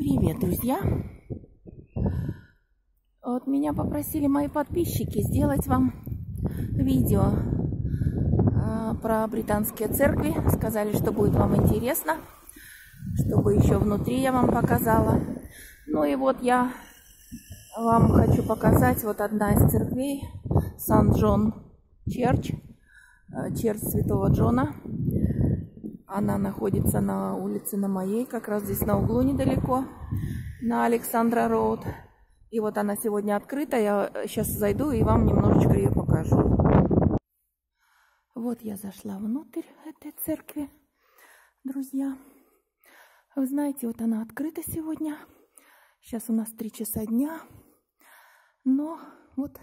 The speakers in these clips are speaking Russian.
Привет, друзья! Вот меня попросили мои подписчики сделать вам видео э, про британские церкви. Сказали, что будет вам интересно, чтобы еще внутри я вам показала. Ну и вот я вам хочу показать вот одна из церквей, Сан-Джон Черч, э, Черч Святого Джона. Она находится на улице на моей, как раз здесь на углу недалеко, на Александра Роуд. И вот она сегодня открыта. Я сейчас зайду и вам немножечко ее покажу. Вот я зашла внутрь этой церкви, друзья. Вы знаете, вот она открыта сегодня. Сейчас у нас три часа дня. Но вот,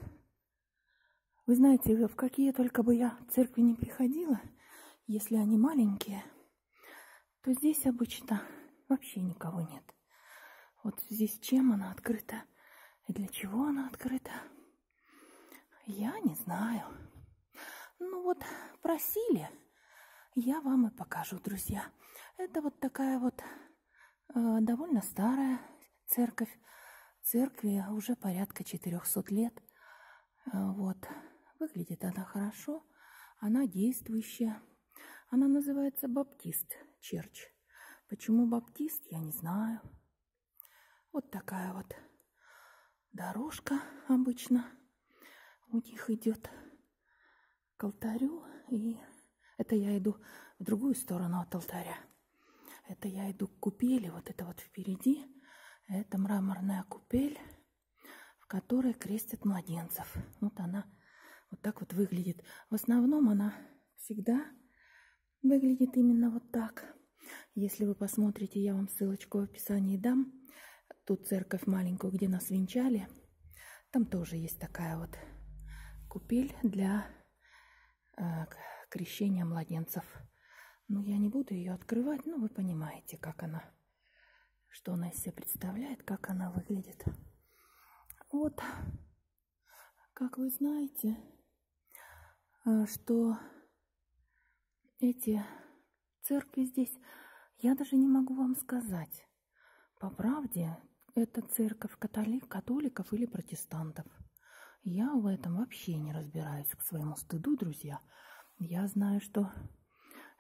вы знаете, в какие только бы я церкви не приходила, если они маленькие – то здесь обычно вообще никого нет. Вот здесь чем она открыта и для чего она открыта, я не знаю. Ну вот, просили, я вам и покажу, друзья. Это вот такая вот э, довольно старая церковь. Церкви уже порядка 400 лет. Э, вот, выглядит она хорошо, она действующая. Она называется Баптист Черч. Почему баптист, я не знаю. Вот такая вот дорожка обычно у них идет к алтарю. И это я иду в другую сторону от алтаря. Это я иду к купели, вот это вот впереди. Это мраморная купель, в которой крестят младенцев. Вот она вот так вот выглядит. В основном она всегда выглядит именно вот так. Если вы посмотрите, я вам ссылочку в описании дам. Тут церковь маленькую, где нас венчали. Там тоже есть такая вот купель для э, крещения младенцев. Ну, я не буду ее открывать, но вы понимаете, как она, что она из себя представляет, как она выглядит. Вот, как вы знаете, э, что эти церкви здесь, я даже не могу вам сказать. По правде, это церковь католик, католиков или протестантов. Я в этом вообще не разбираюсь к своему стыду, друзья. Я знаю, что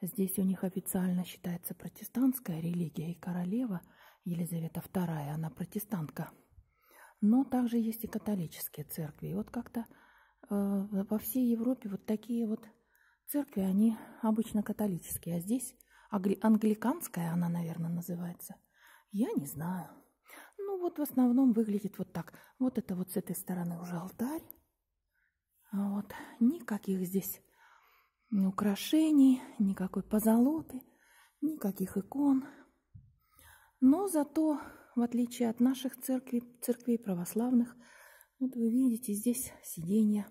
здесь у них официально считается протестантская религия, и королева Елизавета II, она протестантка. Но также есть и католические церкви. И вот как-то э, во всей Европе вот такие вот Церкви, они обычно католические, а здесь англиканская она, наверное, называется. Я не знаю. Ну, вот в основном выглядит вот так. Вот это вот с этой стороны уже алтарь. А вот никаких здесь украшений, никакой позолоты, никаких икон. Но зато, в отличие от наших церквей, церквей православных, вот вы видите, здесь сиденья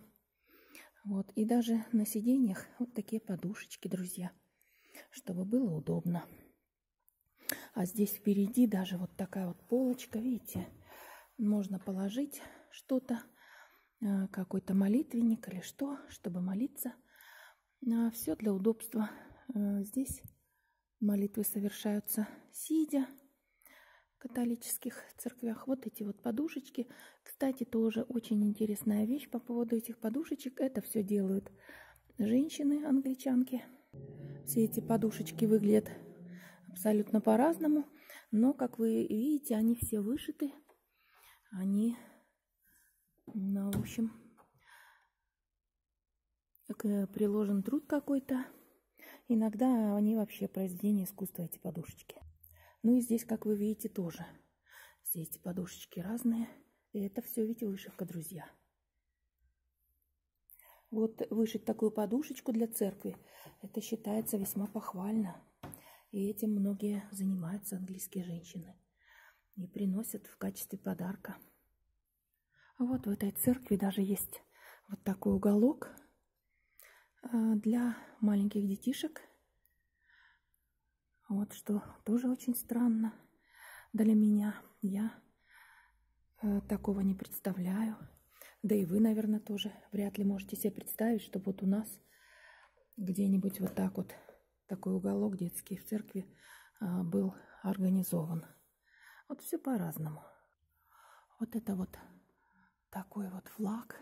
вот, и даже на сиденьях вот такие подушечки, друзья, чтобы было удобно. А здесь впереди даже вот такая вот полочка, видите, можно положить что-то, а, какой-то молитвенник или что, чтобы молиться. А, Все для удобства. А, здесь молитвы совершаются сидя, католических церквях. Вот эти вот подушечки. Кстати, тоже очень интересная вещь по поводу этих подушечек. Это все делают женщины, англичанки. Все эти подушечки выглядят абсолютно по-разному. Но, как вы видите, они все вышиты. Они, ну, в общем, приложен труд какой-то. Иногда они вообще произведение искусства, эти подушечки. Ну и здесь, как вы видите, тоже. Здесь эти подушечки разные. И это все, видите, вышивка, друзья. Вот вышить такую подушечку для церкви, это считается весьма похвально. И этим многие занимаются, английские женщины. И приносят в качестве подарка. А вот в этой церкви даже есть вот такой уголок э, для маленьких детишек – вот что тоже очень странно для меня. Я э, такого не представляю. Да и вы, наверное, тоже вряд ли можете себе представить, что вот у нас где-нибудь вот так вот такой уголок детский в церкви э, был организован. Вот все по-разному. Вот это вот такой вот флаг,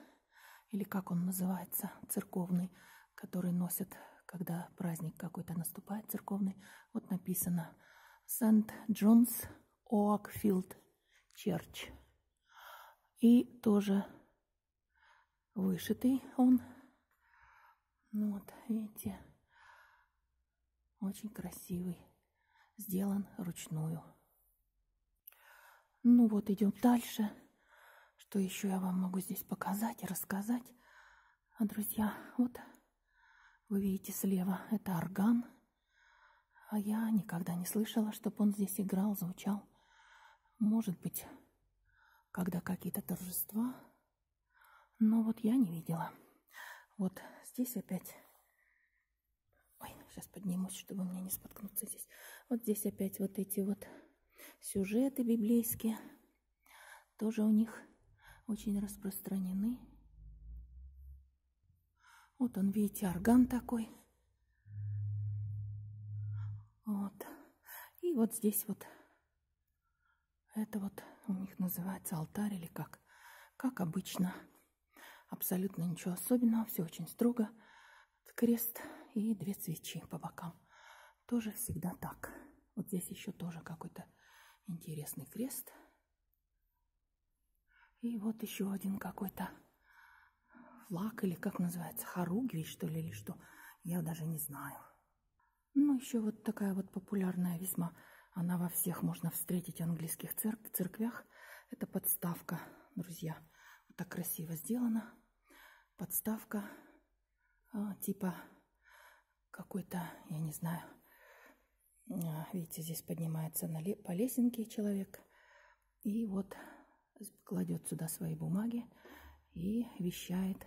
или как он называется, церковный, который носят, когда праздник какой-то наступает, церковный. Вот написано Сент Джонс Оакфилд Черч. И тоже вышитый он. Ну вот, видите, очень красивый, сделан ручную. Ну вот, идем дальше. Что еще я вам могу здесь показать и рассказать? А, друзья, вот вы видите слева, это орган. А я никогда не слышала, чтобы он здесь играл, звучал. Может быть, когда какие-то торжества. Но вот я не видела. Вот здесь опять... Ой, сейчас поднимусь, чтобы мне не споткнуться здесь. Вот здесь опять вот эти вот сюжеты библейские. Тоже у них очень распространены. Вот он, видите, орган такой. Вот. И вот здесь вот это вот у них называется алтарь или как. Как обычно. Абсолютно ничего особенного, все очень строго. Крест и две свечи по бокам. Тоже всегда так. Вот здесь еще тоже какой-то интересный крест. И вот еще один какой-то флаг, или как называется, хоругви, что ли, или что. Я даже не знаю. Ну, еще вот такая вот популярная весьма, она во всех можно встретить английских церк церквях. Это подставка, друзья. Вот так красиво сделана. Подставка а, типа какой-то, я не знаю, а, видите, здесь поднимается на по лесенке человек. И вот кладет сюда свои бумаги и вещает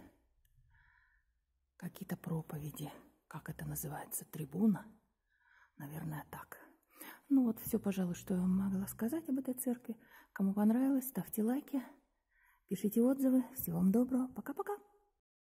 какие-то проповеди. Как это называется? Трибуна? Наверное, так. Ну вот все, пожалуй, что я могла сказать об этой церкви. Кому понравилось, ставьте лайки, пишите отзывы. Всего вам доброго. Пока-пока.